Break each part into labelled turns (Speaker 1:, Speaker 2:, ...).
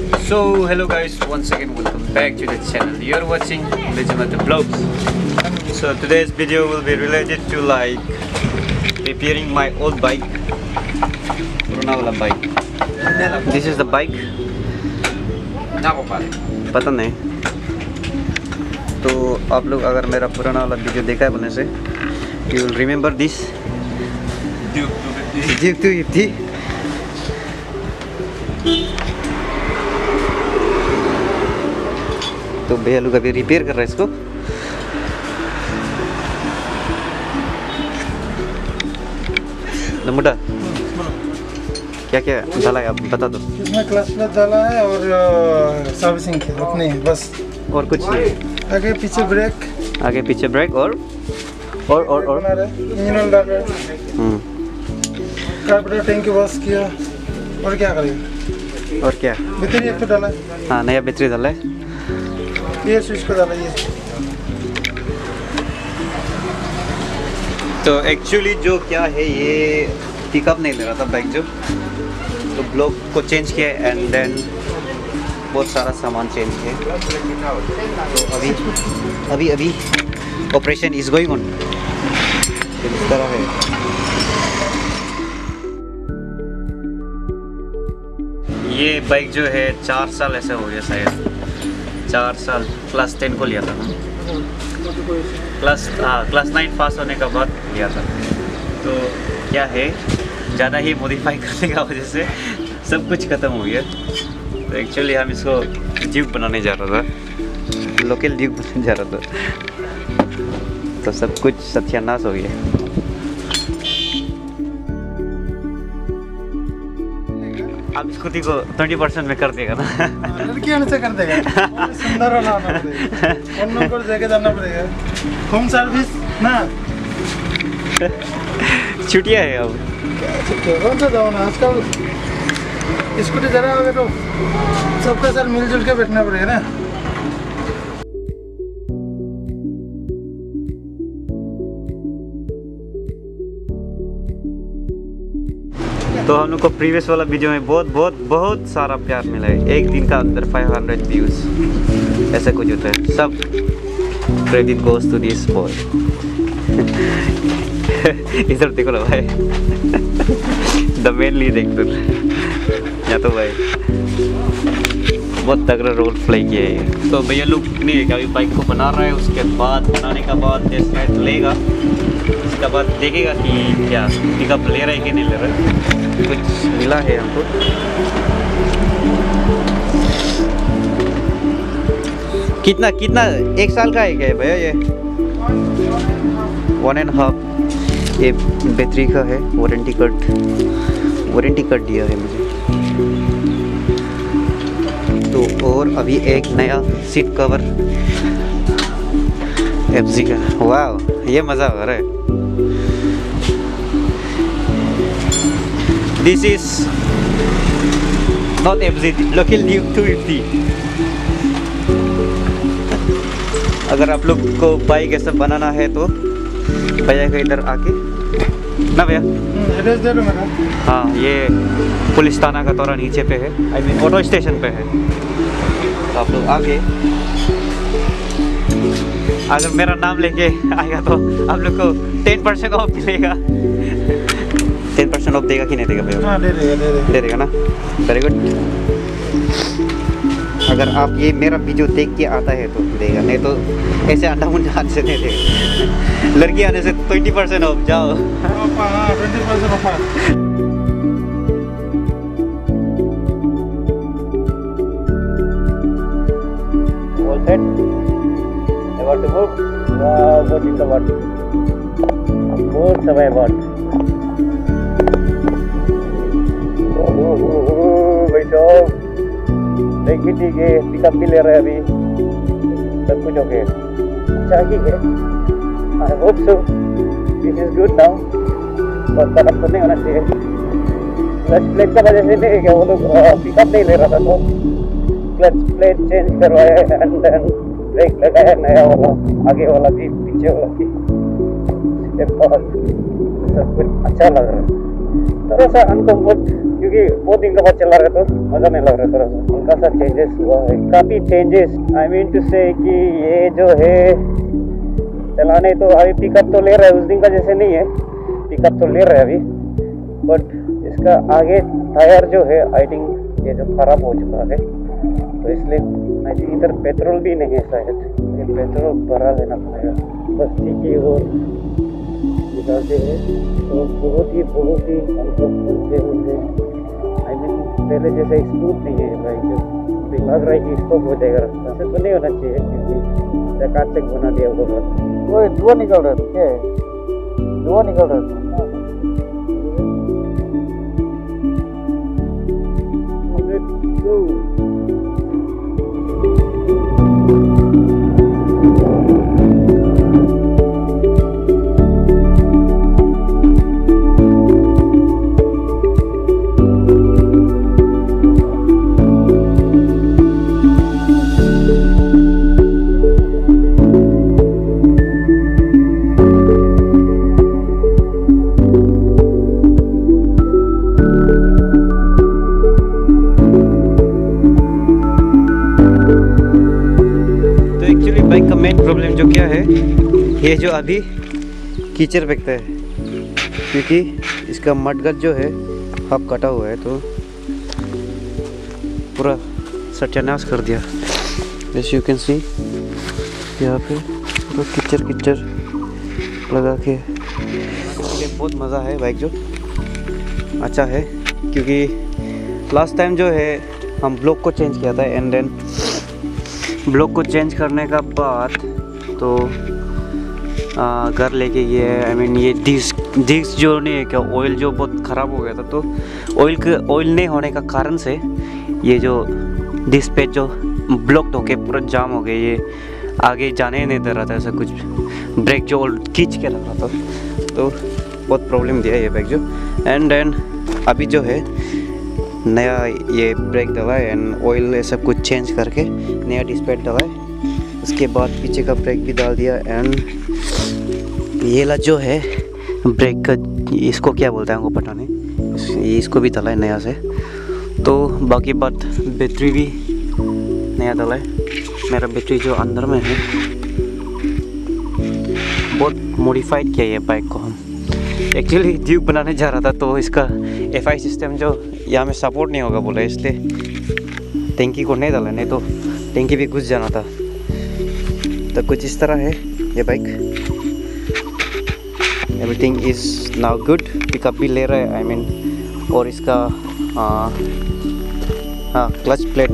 Speaker 1: So hello guys, once again welcome back to the channel. You're watching Legend Vlogs. So today's video will be related to like repairing my old bike. पुराना वाला bike. This is the bike. पता नहीं तो आप लोग अगर मेरा पुराना वाला वीडियो देखा है बोलने से you will remember this duke two fifty तो भैया लोग अभी रिपेयर कर रहे हैं इसको। नमुटा क्या क्या डाला है? आप बता दो।
Speaker 2: इसमें क्लच प्लेट डाला है और सर्विसिंग की उतनी ही बस।
Speaker 1: और कुछ नहीं।
Speaker 2: आगे पीछे ब्रेक
Speaker 1: आगे पीछे ब्रेक और और और और।
Speaker 2: इंजन ऑयल डाल रहे।
Speaker 1: हम्म,
Speaker 2: कार्बोरेटर टैंक वॉश किया। और क्या करेगा
Speaker 1: और क्या?
Speaker 2: भीतर एक तो डाला है।
Speaker 1: हाँ नया बैटरी डाला है।
Speaker 2: ये स्विच को ये।
Speaker 1: तो एक्चुअली जो क्या है, ये पिकअप नहीं ले रहा था बाइक जो। तो ब्लॉक को चेंज किया एंड देन बहुत सारा सामान चेंज किया। तो अभी अभी अभी ऑपरेशन इज़ गोइंग ऑन इस तरह है। ये बाइक जो है, चार साल ऐसा हो गया शायद। चार साल क्लास टेन को लिया था। ना क्लास हाँ क्लास नाइन पास होने के बाद लिया था। तो क्या है, ज़्यादा ही मॉडिफाई करने का वजह से सब कुछ ख़त्म हो गया। तो एक्चुअली हम इसको ड्यूक बनाने जा रहा था। लोकल ड्यूक बनाने जा रहा था। तो सब कुछ सत्यानाश हो गया। अब स्कूटी को ट्वेंटी परसेंट में कर देगा ना।
Speaker 2: लड़की अनुसार से कर देगा। सुंदर वाला होना पड़ेगा। फ़ोन नंबर देके जाना पड़ेगा। होम सर्विस ना?
Speaker 1: छुट्टियाँ है अब।
Speaker 2: कौन सा जाओ ना आजकल। स्कूटी जरा अगर तो सबके साथ मिलजुल के बैठना पड़ेगा ना।
Speaker 1: तो हम लोग को प्रीवियस वाला वीडियो में बहुत बहुत बहुत सारा प्यार मिला है। एक दिन का अंदर 500 व्यूज़ ऐसा कुछ होता है। सब credit goes to this boy इधर देखो ना भाई। द मेन लीड एक्टर या तो भाई। बहुत तगड़ा रोल प्ले किया है तो भैया लोग नहीं है? अभी बाइक को बना रहा है? उसके बाद, बनाने का बाद टेस्ट राइड लेगा। उसके बाद देखेगा कि क्या पिकअप ले रहा है कि नहीं ले रहा कुछ मिला है हमको। कितना कितना, एक साल का है क्या भैया ये? वन एंड हाफ़ ये बैटरी का है वारंटी कार्ड वारंटी कार्ड दिया है मुझे। तो और अभी एक नया सीट कवर एफ़ जी का। वाह ये मज़ा आ रहा है। Is not F G local new two fifty अगर आप लोग को बाइक ऐसा बनाना है तो भैया का इधर आके। ना भैया? हाँ ये पुलिस थाना का थोड़ा नीचे पे है। आई मीन ऑटो स्टेशन पे है। तो आप लोग आगे अगर मेरा नाम लेके आएगा तो आप लोग को टेन परसेंट ऑफ़ मिलेगा। परसेंट ऑफ़ देगा कि नहीं देगा भैया
Speaker 2: हाँ दे देगा। दे देगा
Speaker 1: दे ना? वेरी गुड अगर आप ये मेरा वीडियो देख के आता है तो देगा नहीं तो ऐसे अंडा मुंडा हाथ से नहीं देगा। लड़की आने से ट्वेंटी परसेंट ऑफ़ जाओ।
Speaker 2: हाँ?
Speaker 1: About to move? Wow, what is the what? बहुत समय बाद बैठो देखिए ठीक है पिकअप भी ले रहे हैं अभी सब कुछ ओके अच्छा ही है I hope so this is good now और खराब तो नहीं होना चाहिए क्लच प्लेट का वजह से नहीं क्या वो लोग पिकअप नहीं ले रहा था तो क्लच प्लेट चेंज करवाया एंड देन ब्रेक लगाया नया वाला आगे वाला भी पीछे वाला भी उसके बाद सब कुछ अच्छा लग रहा है थोड़ा सा अनकम्फर्ट क्योंकि बहुत दिन के बाद चला रहा तो मज़ा नहीं लग रहा थोड़ा सा हल्का सा चेंजेस हुआ है काफ़ी चेंजेस आई मीन टू से कि ये जो है, चलाने तो अभी पिकअप तो ले रहा है, उस दिन का जैसे नहीं है पिकअप तो ले रहा है अभी। बट इसका आगे टायर जो है आई थिंक ये जो ख़राब हो चुका है तो इसलिए थिंक इधर पेट्रोल भी नहीं है शायद, ये पेट्रोल भरा लेना पड़ेगा। बस्ती की ओर निकालते हैं। तो बहुत ही बहुत ही होंगे आई मीन पहले जैसे स्मूथ नहीं है भाई, जो अभी लग रहा है कि स्टॉप हो जाएगा रास्ता। से तो नहीं होना चाहिए, क्योंकि चकाचक बना दिया वो बस
Speaker 2: वो धुआँ निकल रहा था क्या है? धुआँ निकल रहा था
Speaker 1: बाइक का मेन प्रॉब्लम जो क्या है, ये जो अभी कीचड़ फेंकता है, क्योंकि इसका मडगट जो है हाफ़ कटा हुआ है तो पूरा सत्यानाश कर दिया। जैसे यू कैन सी यहाँ पे पूरा कीचड़ कीचड़ लगा के बहुत मज़ा है बाइक जो। अच्छा है, क्योंकि लास्ट टाइम जो है, हम ब्लॉक को चेंज किया था एंड देन ब्लॉक को चेंज करने का बाद तो घर लेके ये आई मीन ये डिस्क डिस्क जो नहीं है, क्या ऑयल जो बहुत ख़राब हो गया था तो ऑयल के ऑयल नहीं होने का कारण से ये जो डिस्क पे जो ब्लॉक होके पूरा जाम हो गया, ये आगे जाने नहीं दे रहा था, ऐसा कुछ ब्रेक जो खींच के रख रहा था तो बहुत प्रॉब्लम दिया ये बैग जो। एंड देन अभी जो है नया ये ब्रेक डला है एंड ऑयल ये सब कुछ चेंज करके नया डिस्पेट डला है उसके बाद पीछे का ब्रेक भी डाल दिया एंड ये ला जो है ब्रेक का, इसको क्या बोलते हैं हमको पता नहीं। इसको भी डला है नया से। तो बाकी बात बैटरी भी नया डला है मेरा बैटरी जो अंदर में है, बहुत मॉडिफाइड किया है बाइक को हम। एक्चुअली ड्यूब बनाने जा रहा था तो इसका एफआई सिस्टम जो यहाँ में सपोर्ट नहीं होगा बोला इसलिए टेंकी को नहीं डाला नहीं तो टेंकी भी घुस जाना था। तो कुछ इस तरह है ये bike everything is now good pickup भी ले रहा है आई I मीन mean, और इसका हाँ क्लच प्लेट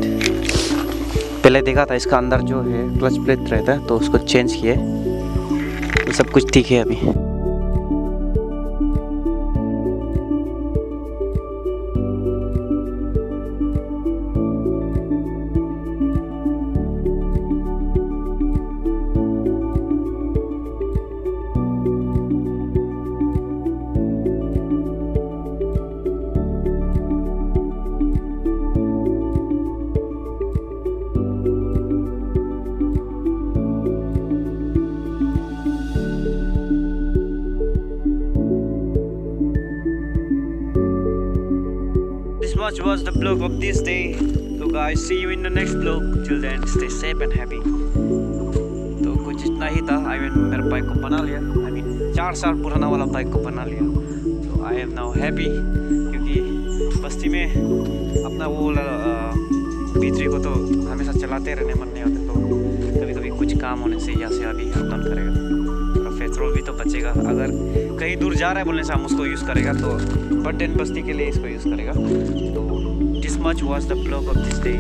Speaker 1: पहले देखा था इसका अंदर जो है क्लच प्लेट रहता है तो उसको चेंज किए ये सब कुछ ठीक है अभी। Much was the vlog of this day. So guys, see you in the next vlog. Till then, stay safe and happy. तो कुछ इतना ही था आई मीन मेरे बाइक को बना लिया आई मीन चार साल पुराना वाला बाइक को बना लिया तो आई एम नाउ हैप्पी क्योंकि बस्ती में अपना वो बीतरी को तो हमेशा चलाते रहने मन नहीं होते तो कभी कभी कुछ काम होने से यहाँ से अभी अप करेगा पेट्रोल भी तो बचेगा। अगर कहीं दूर जा रहा है बोलने से हम उसको यूज़ करेगा तो बट देन बस्ती के लिए इसको यूज़ करेगा। तो this much was the blog of this day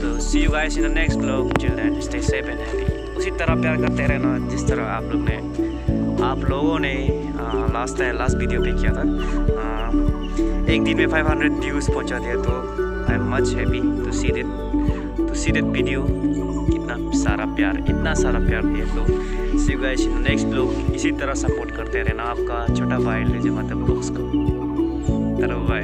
Speaker 1: तो see you guys in the next blog then stay safe and happy उसी तरह प्यार करते रहना जिस तरह आप लोग ने आप लोगों ने लास्ट टाइम लास्ट वीडियो पे किया था। आ, एक दिन में 500 व्यूज़ पहुँचा दिया तो I am much happy to see that to see that video कितना सारा प्यार, इतना सारा प्यार दिया तो see guys in next blog इसी तरह सपोर्ट करते रहना आपका छोटा भाई ले मतलब दोस्त को। तरह बाय